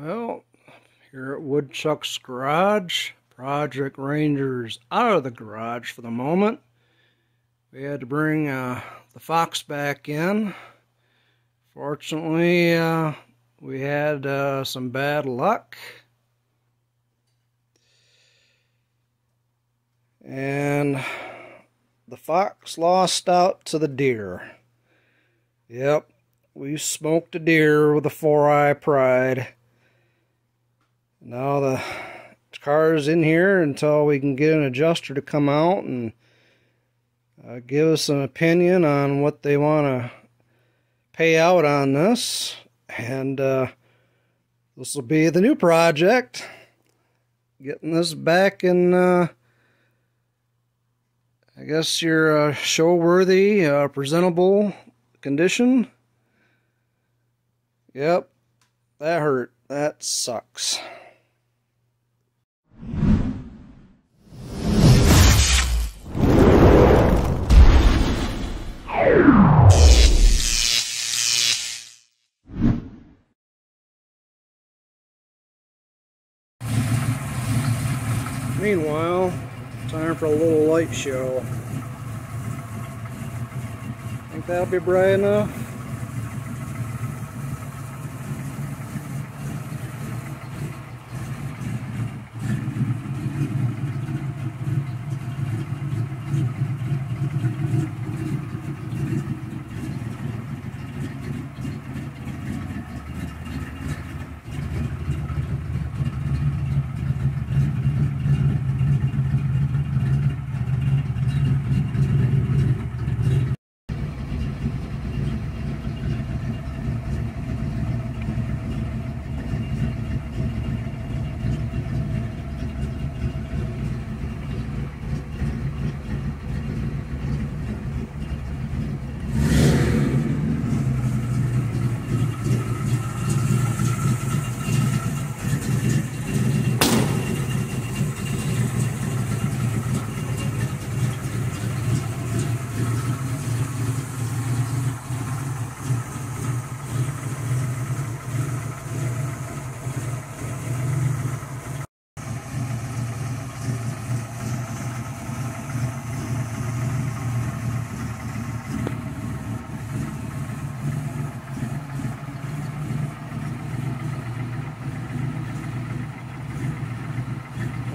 Well, here at Woodchuck's Garage, Project Ranger's out of the garage for the moment. We had to bring uh, the Fox back in. Fortunately, uh, we had uh, some bad luck. And the fox lost out to the deer. Yep, we smoked a deer with a four-eye pride. Now the car's in here until we can get an adjuster to come out and uh, give us an opinion on what they want to pay out on this. And uh, this will be the new project. Getting this back in, uh, I guess, your uh, show-worthy, uh, presentable condition. Yep, that hurt. That sucks. Meanwhile, time for a little light show. Think that'll be bright enough?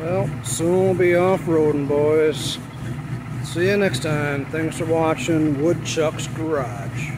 Well, soon we'll be off-roading, boys. See you next time. Thanks for watching Woodchuck's Garage.